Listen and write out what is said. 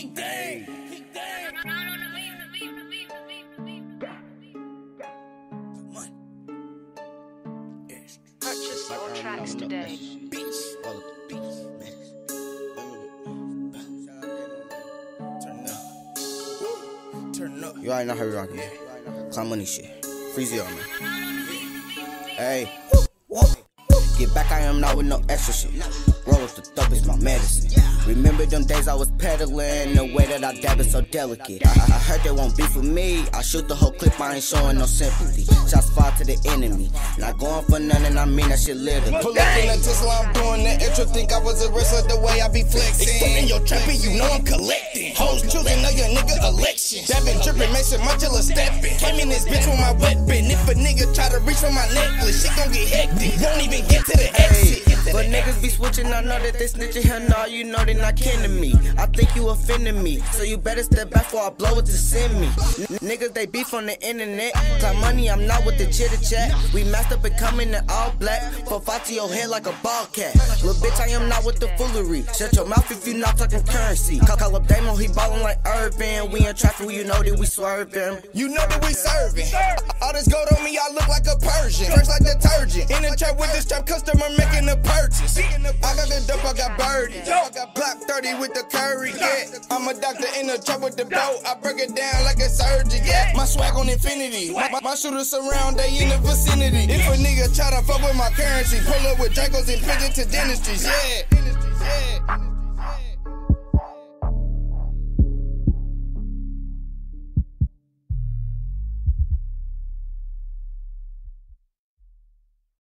King Dang. King Dang. Purchase your tracks today. Beats. Turn up. You already know how we rockin'. CloutMoney shit. Freeze y'all, man. Hey. Get back, I am not with no extra shit. Roll the dope is my medicine. Remember them days I was peddling, the way that I dab is so delicate. I, I heard they won't be for me. I shoot the whole clip, I ain't showing no sympathy. Shots fired to the enemy. Not going for nothing, I mean that shit literally. Pull up in a Tesla, I'm doing the extra. Think I was a wrestler the way I be flexing. In your trapping, you know I'm collecting. Hoes choosing, know your nigga election. Dabbing, tripping, making my chiller stepping. Came in this bitch with my weapon. If a nigga try to reach for my necklace, shit gon' get hectic. Won't even get to the exit. But niggas be switching, I know that they snitching. Hell no, you know they not to me. I think you offending me, so you better step back before I blow it to send me. N- niggas they beef on the internet. CloutMoney, I'm not with the chitter chat. We masked up and coming in all black. For fight to your head like a ball cat. Little bitch, I am not with the foolery. Shut your mouth if you not talking currency. Call, call up Damo, he ballin' like Irvin. We in traffic, you know that we swerving. You know that we serving. All this gold on me, I look like a Persian. Fresh like detergent. In the trap with this trap customer. I got dope, I got. Block 30 with the curry, yeah. I'm a doctor in the trap with the boat. I break it down like a surgeon, yeah. My swag on infinity. My, my, shooters surround, they in the vicinity. If a nigga try to fuck with my currency, pull up with Dracos and fit into dentistries, yeah. Yeah.